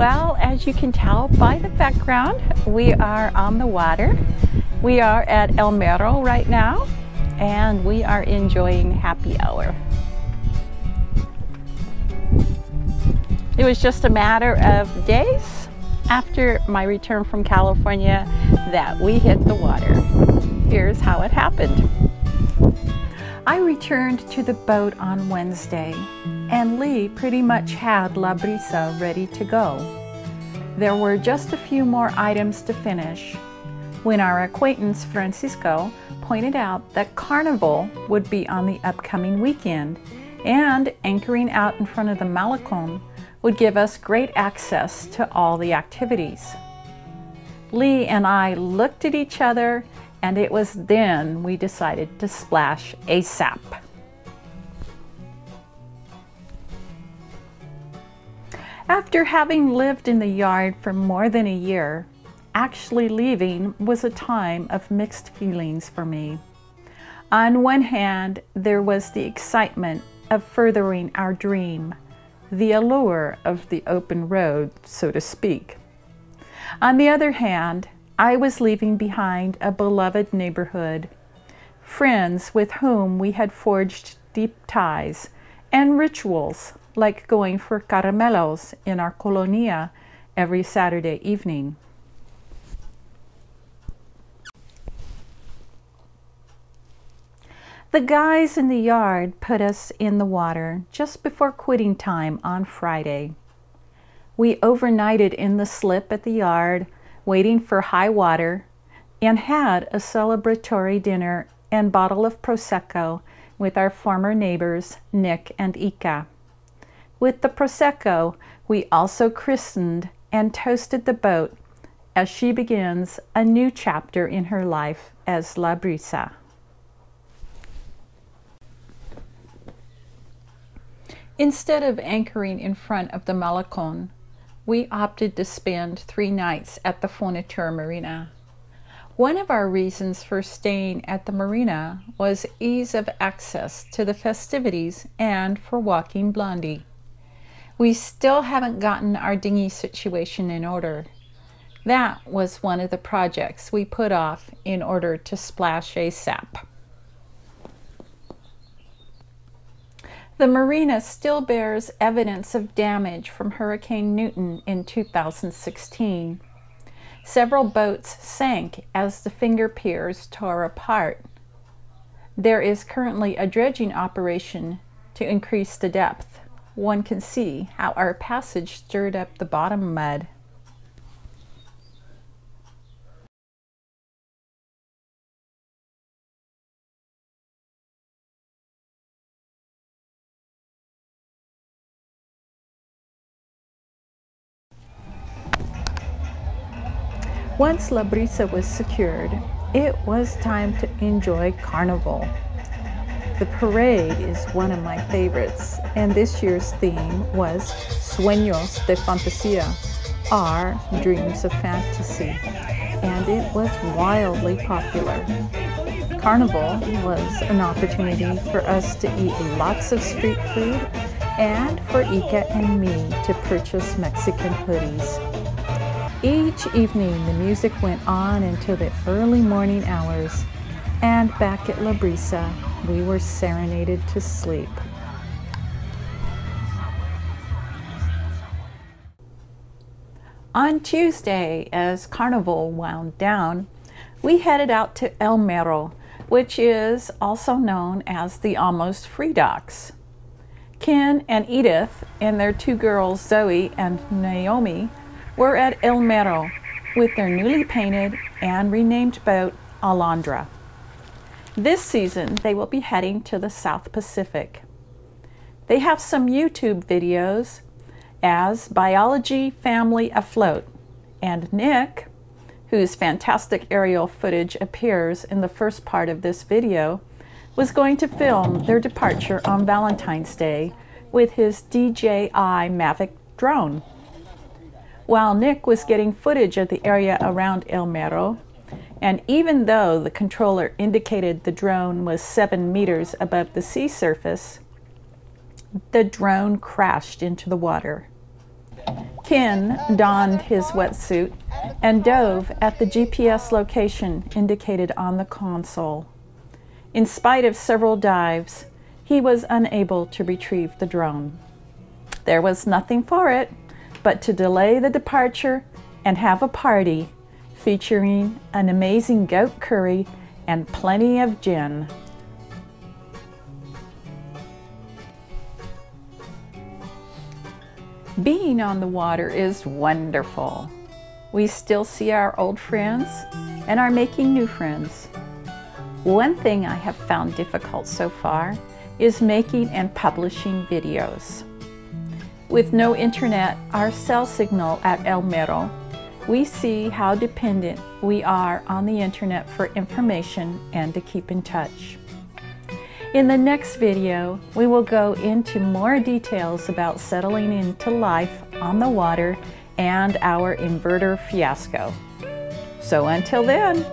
as you can tell by the background, we are on the water. We are at El Mero right now, and we are enjoying happy hour. It was just a matter of days after my return from California that we hit the water. Here's how it happened. I returned to the boat on Wednesday, and Lee pretty much had La Brisa ready to go. There were just a few more items to finish when our acquaintance Francisco pointed out that Carnival would be on the upcoming weekend, and anchoring out in front of the Malecon would give us great access to all the activities. Lee and I looked at each other and it was then we decided to splash ASAP. After having lived in the yard for more than a year, actually leaving was a time of mixed feelings for me. On one hand, there was the excitement of furthering our dream, the allure of the open road, so to speak. On the other hand, I was leaving behind a beloved neighborhood, friends with whom we had forged deep ties, and rituals like going for caramelos in our colonia every Saturday evening. The guys in the yard put us in the water just before quitting time on Friday. We overnighted in the slip at the yard waiting for high water, and had a celebratory dinner and bottle of Prosecco with our former neighbors, Nick and Ika. With the Prosecco, we also christened and toasted the boat as she begins a new chapter in her life as La Brisa. Instead of anchoring in front of the Malecon, we opted to spend three nights at the Fonatur Marina. One of our reasons for staying at the marina was ease of access to the festivities and for walking Blondie. We still haven't gotten our dinghy situation in order. That was one of the projects we put off in order to splash ASAP. The marina still bears evidence of damage from Hurricane Newton in 2016. Several boats sank as the finger piers tore apart. There is currently a dredging operation to increase the depth. One can see how our passage stirred up the bottom mud. Once La Brisa was secured, it was time to enjoy Carnival. The parade is one of my favorites, and this year's theme was Sueños de Fantasía, our dreams of fantasy, and it was wildly popular. Carnival was an opportunity for us to eat lots of street food and for Ika and me to purchase Mexican hoodies. Each evening, the music went on until the early morning hours, and back at La Brisa, we were serenaded to sleep. On Tuesday, as Carnival wound down, we headed out to El Mero, which is also known as the Almost Free Docks. Ken and Edith and their two girls, Zoe and Naomi, we're at El Mero with their newly painted and renamed boat, Alondra. This season, they will be heading to the South Pacific. They have some YouTube videos as Biology Family Afloat, and Nick, whose fantastic aerial footage appears in the first part of this video, was going to film their departure on Valentine's Day with his DJI Mavic drone. While Nick was getting footage of the area around El Mero, and even though the controller indicated the drone was seven meters above the sea surface, the drone crashed into the water. Ken donned his wetsuit and dove at the GPS location indicated on the console. In spite of several dives, he was unable to retrieve the drone. There was nothing for it but to delay the departure and have a party featuring an amazing goat curry and plenty of gin. Being on the water is wonderful. We still see our old friends and are making new friends. One thing I have found difficult so far is making and publishing videos. With no internet, our cell signal at El Mero, we see how dependent we are on the internet for information and to keep in touch. In the next video, we will go into more details about settling into life on the water and our inverter fiasco. So until then,